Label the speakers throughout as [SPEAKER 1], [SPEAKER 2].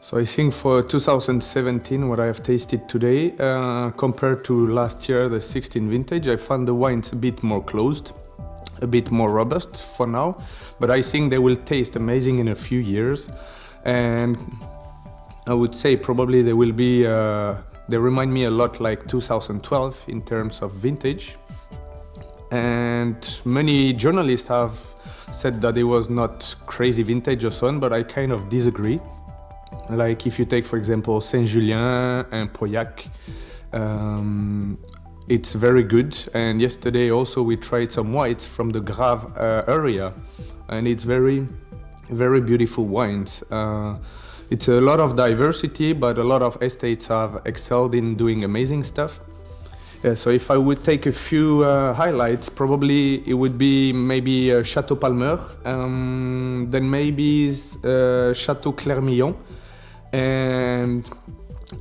[SPEAKER 1] So I think for 2017, what I have tasted today, uh, compared to last year, the 16 vintage, I found the wines a bit more closed, a bit more robust for now. But I think they will taste amazing in a few years, and I would say probably they will be. Uh, they remind me a lot like 2012 in terms of vintage, and many journalists have said that it was not crazy vintage or so on, but I kind of disagree. Like if you take, for example, Saint Julien and Pauillac, um, it's very good. And yesterday also we tried some whites from the Graves uh, area, and it's very, very beautiful wines. Uh, it's a lot of diversity, but a lot of estates have excelled in doing amazing stuff. So if I would take a few uh, highlights, probably it would be maybe uh, Chateau Palmer, um, then maybe uh, Chateau Clerc Milon, and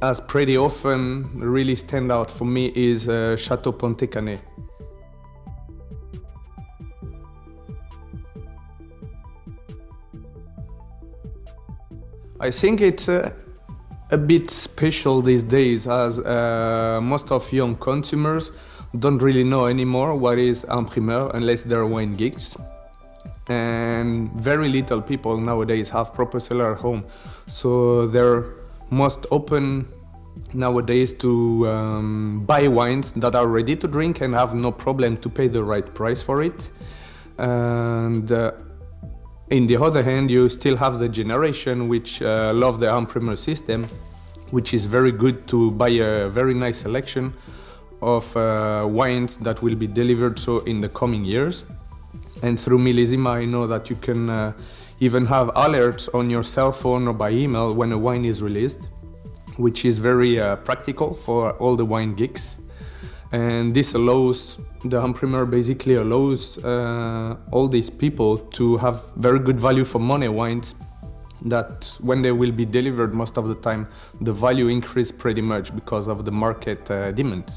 [SPEAKER 1] as pretty often really stand out for me is uh, Chateau Pontet I think it's a, a bit special these days as uh, most of young consumers don't really know anymore what is en primeur unless they're wine geeks and very little people nowadays have proper cellar at home. So they're most open nowadays to um, buy wines that are ready to drink and have no problem to pay the right price for it. And uh, in the other hand you still have the generation which uh, love the en primeur system which is very good to buy a very nice selection of uh, wines that will be delivered so in the coming years and through Millesima, I know that you can uh, even have alerts on your cell phone or by email when a wine is released, which is very uh, practical for all the wine geeks. And this allows, the en primeur basically allows uh, all these people to have very good value for money wines that when they will be delivered most of the time, the value increase pretty much because of the market uh, demand.